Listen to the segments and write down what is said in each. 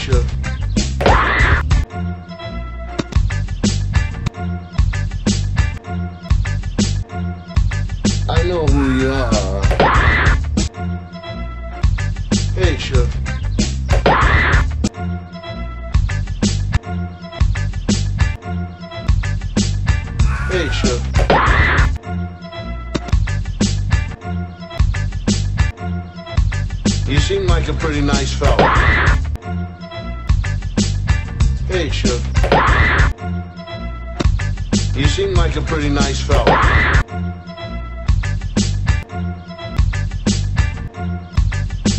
Asia. I know who you are. Asia. Asia. You seem like a pretty nice fella. Asia. You seem like a pretty nice fella.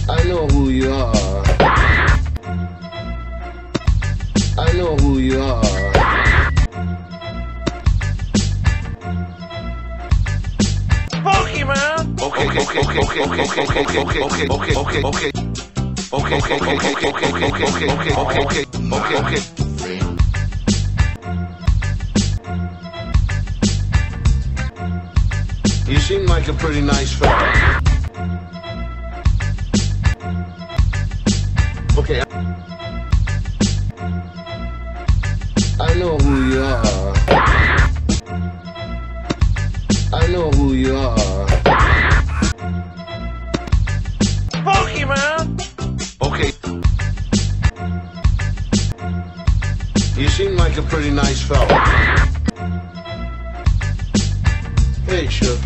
I know who you are. I know who you are. Pokemon! Okay, okay, okay, okay, okay, okay, okay, okay, okay, okay, okay, okay. Okay, okay, okay, okay, okay, okay, okay, okay, okay, okay, okay, okay. You seem like a pretty nice fella. Okay. I know who you are. I know who you are. Pokemon! Okay. You seem like a pretty nice fella. Hey, sure.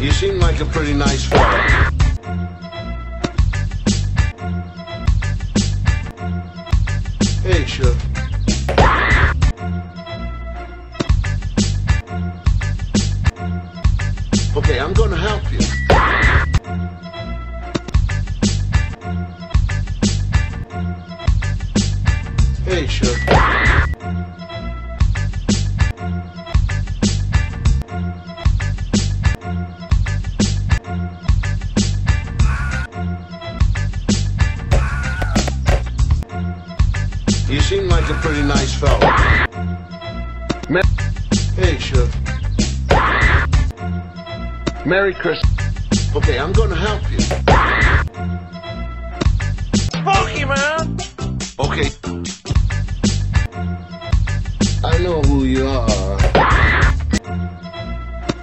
You seem like a pretty nice. Hey, sure. Okay, I'm gonna help you. Hey, sure. You seem like a pretty nice fellow. Hey, sure. Merry Christmas. Okay, I'm gonna help you.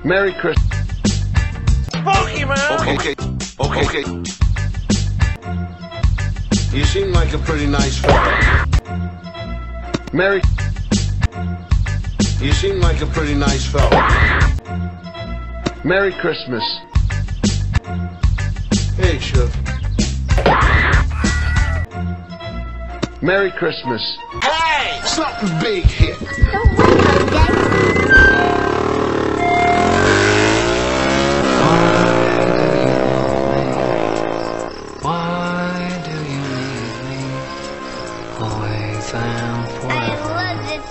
Merry Christmas. Pokemon! Okay, okay, okay. You seem like a pretty nice fella. Merry. You seem like a pretty nice fella. Merry Christmas. Hey, sure. Merry Christmas. Hey! Something big hit. Don't worry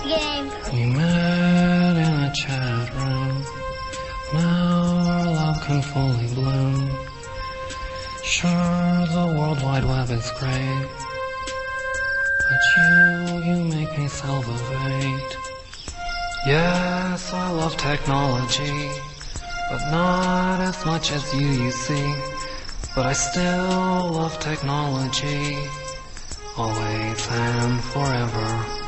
game. We met in a chat room. Now our love can fully bloom. Sure, the World Wide Web is great. But you, you make me salivate. Yes, I love technology, but not as much as you, you see. But I still love technology, always and forever.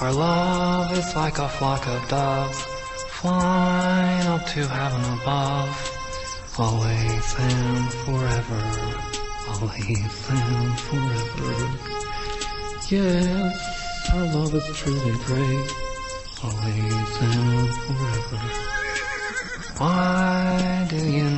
Our love is like a flock of doves, flying up to heaven above, always and forever, always and forever. Yes, our love is truly great, always and forever. Why do you